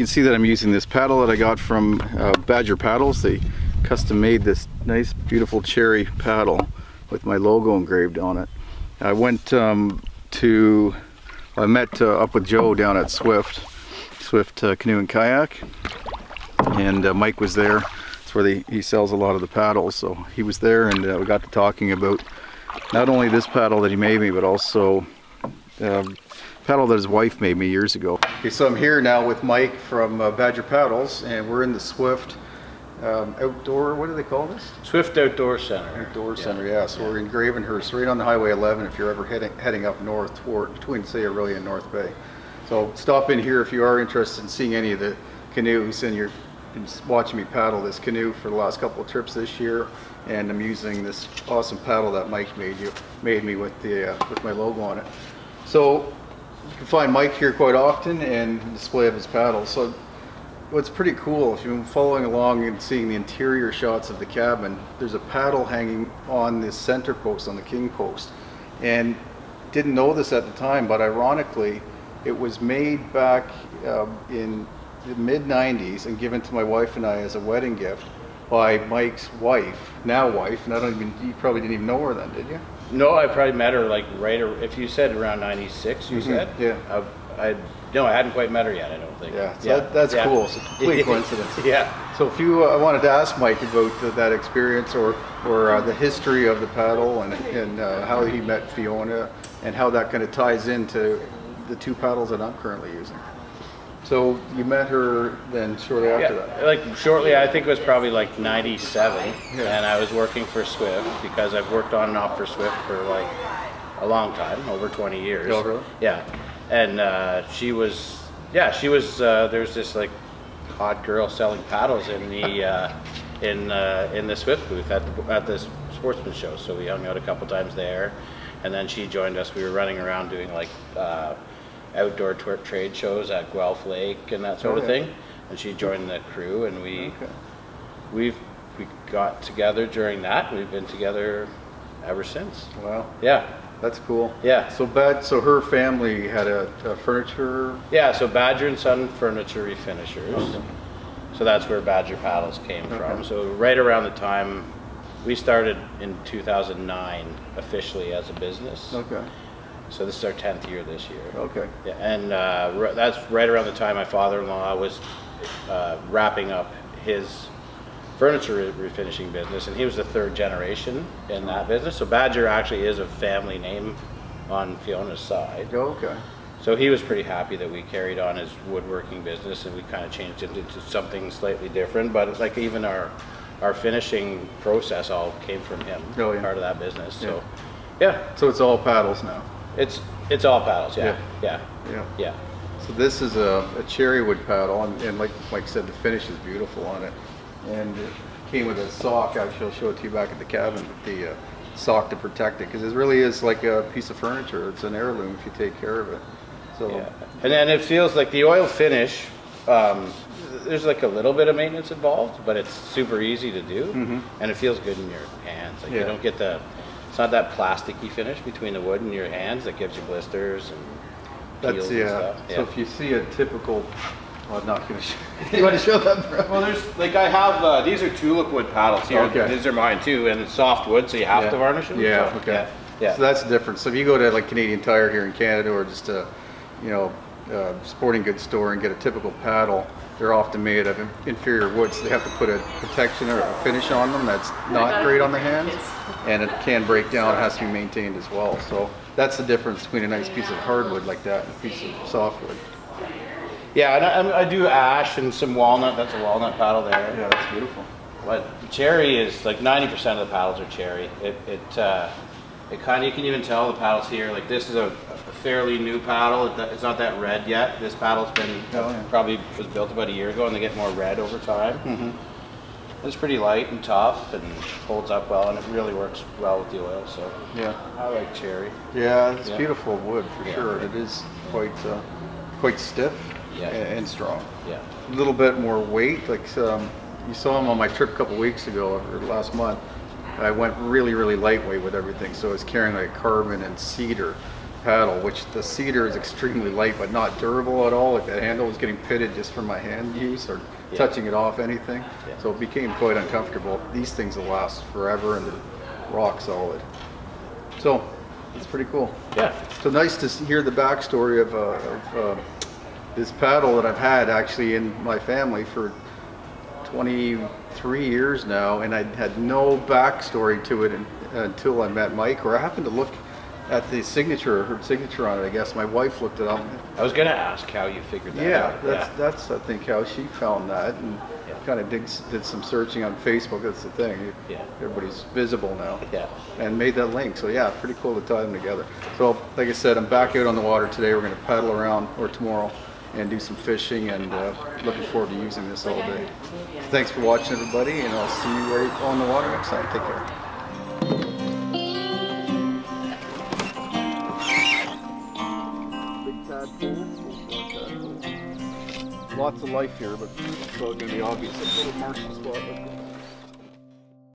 can see that I'm using this paddle that I got from uh, Badger Paddles. They custom made this nice beautiful cherry paddle with my logo engraved on it. I went um, to, I met uh, up with Joe down at Swift, Swift uh, Canoe and Kayak, and uh, Mike was there. That's where they, he sells a lot of the paddles. So he was there and uh, we got to talking about not only this paddle that he made me, but also um, paddle that his wife made me years ago. Okay, so I'm here now with Mike from uh, Badger Paddles, and we're in the Swift um, outdoor, what do they call this? Swift Outdoor Center. Outdoor yeah. Center, yeah. So yeah. we're in Gravenhurst, right on the Highway 11 if you're ever heading, heading up north toward, between say Orillia and North Bay. So stop in here if you are interested in seeing any of the canoes and you're watching me paddle this canoe for the last couple of trips this year and I'm using this awesome paddle that Mike made you made me with the uh, with my logo on it. So you can find Mike here quite often and display of his paddles. So what's pretty cool, if you've been following along and seeing the interior shots of the cabin, there's a paddle hanging on this center post, on the king post. And didn't know this at the time, but ironically, it was made back uh, in the mid 90s and given to my wife and I as a wedding gift by Mike's wife, now wife, and I don't even, you probably didn't even know her then, did you? No, I probably met her like right, if you said around 96, you mm -hmm. said? Yeah. I, I no, I hadn't quite met her yet. I don't think. Yeah, so yeah. That, that's yeah. cool. It's a complete coincidence. yeah. So if you, uh, I wanted to ask Mike about the, that experience or or uh, the history of the paddle and and uh, how he met Fiona and how that kind of ties into the two paddles that I'm currently using. So you met her then shortly after yeah, that? Like shortly, I think it was probably like 97. Yeah. And I was working for Swift because I've worked on and off for Swift for like a long time, over 20 years. Oh, really? Yeah and uh, she was yeah she was uh, there's this like hot girl selling paddles in the uh, in uh, in the Swift booth at the, at the sportsman show. So we hung out a couple times there, and then she joined us. We were running around doing like uh, outdoor trade shows at Guelph Lake and that sort oh, of yeah. thing. And she joined the crew, and we okay. we've we got together during that. We've been together ever since. Wow. Yeah. That's cool. Yeah. So bad. So her family had a, a furniture. Yeah. So Badger and Son Furniture Refinishers. Okay. So that's where Badger Paddles came okay. from. So right around the time we started in 2009 officially as a business. Okay. So this is our 10th year this year. Okay. Yeah, and uh, that's right around the time my father-in-law was uh, wrapping up his furniture refinishing business, and he was the third generation in that business. So Badger actually is a family name on Fiona's side. Okay. So he was pretty happy that we carried on his woodworking business, and we kind of changed it into something slightly different. But like even our our finishing process all came from him, oh, yeah. part of that business. So yeah. yeah. So it's all paddles now. It's it's all paddles. Yeah. Yeah. Yeah. yeah. yeah. So this is a, a cherry wood paddle, and, and like Mike said, the finish is beautiful on it and it came with a sock. Actually, I'll show it to you back at the cabin with the uh, sock to protect it because it really is like a piece of furniture. It's an heirloom if you take care of it. So, yeah. and then it feels like the oil finish. Um, there's like a little bit of maintenance involved, but it's super easy to do, mm -hmm. and it feels good in your hands. Like yeah. you don't get the, it's not that plasticky finish between the wood and your hands that gives you blisters and That's, yeah. And yeah. So if you see a typical well, I'm not going to show. you want to show them? Bro? Well, there's like I have uh, these are tulip wood paddles here. Okay. These are mine too, and it's soft wood, so you have yeah. to varnish them. Yeah. So, okay. Yeah. yeah. So that's the difference. So if you go to like Canadian Tire here in Canada, or just a, you know, a sporting goods store and get a typical paddle, they're often made of inferior wood, so they have to put a protection or a finish on them that's not great on the hands, and it can break down. It has to be maintained as well. So that's the difference between a nice piece of hardwood like that and a piece of softwood. Yeah, and I, I, do ash and some walnut. That's a walnut paddle there. Yeah, that's beautiful. But cherry is like 90% of the paddles are cherry. It, it, uh, it kind of, you can even tell the paddles here, like this is a, a fairly new paddle. It's not that red yet. This paddle's been, oh, yeah. probably was built about a year ago and they get more red over time. Mm -hmm. It's pretty light and tough and holds up well and it really works well with the oil. So yeah, I like cherry. Yeah, it's yeah. beautiful wood for yeah. sure. It is quite, uh, quite stiff yeah. and strong. Yeah. A little bit more weight. Like um, you saw him on my trip a couple weeks ago or last month. I went really, really lightweight with everything. So I was carrying like carbon and cedar. Paddle, which the cedar is extremely light but not durable at all. Like the handle was getting pitted just from my hand use or Yeah. touching it off anything. Yeah. So it became quite uncomfortable. These things will last forever and they're rock solid. So it's pretty cool. Yeah. So nice to hear the backstory of, uh, of uh, this paddle that I've had actually in my family for 23 years now, and I had no backstory to it un- until I met Mike, or I happened to look at the signature, her signature on it. I guess my wife looked it up. I was gonna ask how you figured that Yeah, out. that's that's I think how she found that, and Yeah. kind of did did some searching on Facebook. That's the thing. Yeah. Everybody's visible now Yeah. and made that link. So yeah, pretty cool to tie them together. So like I said, I'm back out on the water today. We're going to paddle around or tomorrow and do some fishing and uh, looking forward to using this all day. Thanks for watching everybody and I'll see you right on the water next time. Take care. Lots of life here, but it's going to be obvious. A little marshy spot.